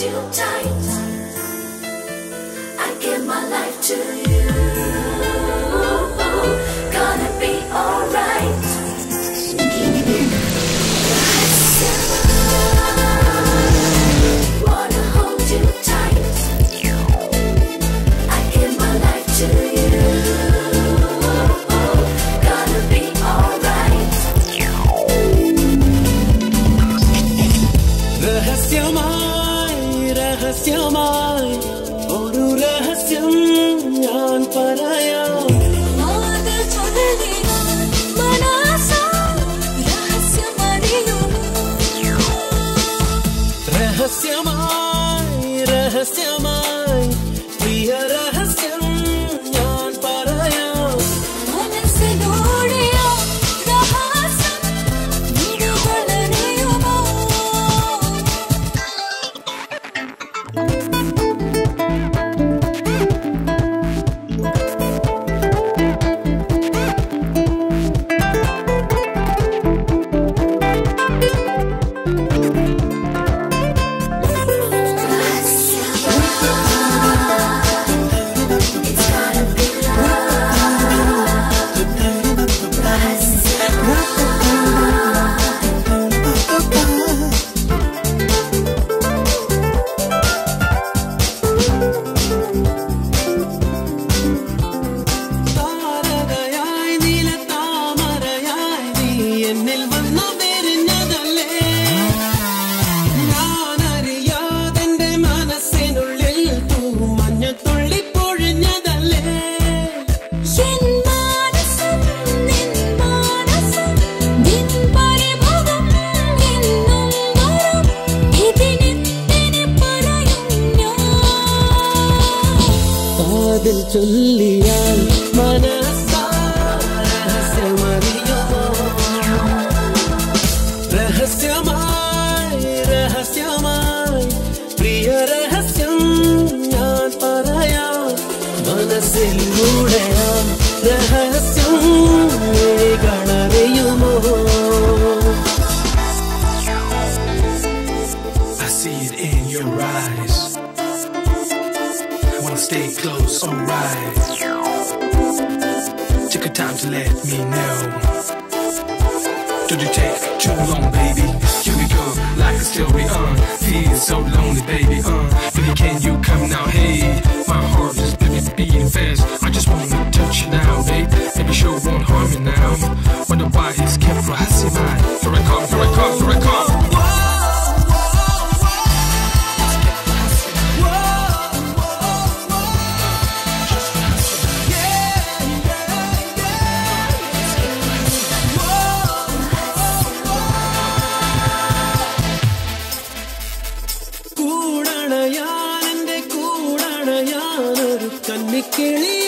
you tight. I give my life to you. Gonna be alright. Wanna hold you tight. I give my life to you. Gonna be alright. രഹസ്യമായി ഒരു രഹസ്യം ഞാൻ പറയാം. 真理。it's alright. Take your time to let me know. Don't you take too long, baby? Here we go, like a story, uh. Feel so lonely, baby, uh. കൂടണ ഞാനെന്റെ കൂടണ ഞാനൊരു കന്നിക്കിളിയ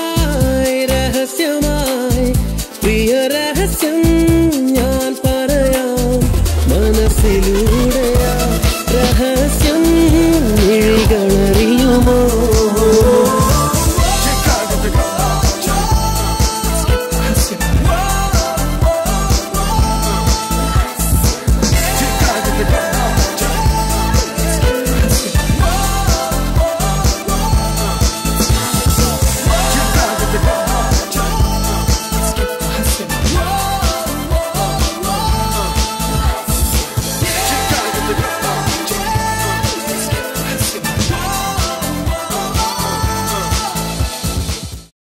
മനസ്സിലൂടെ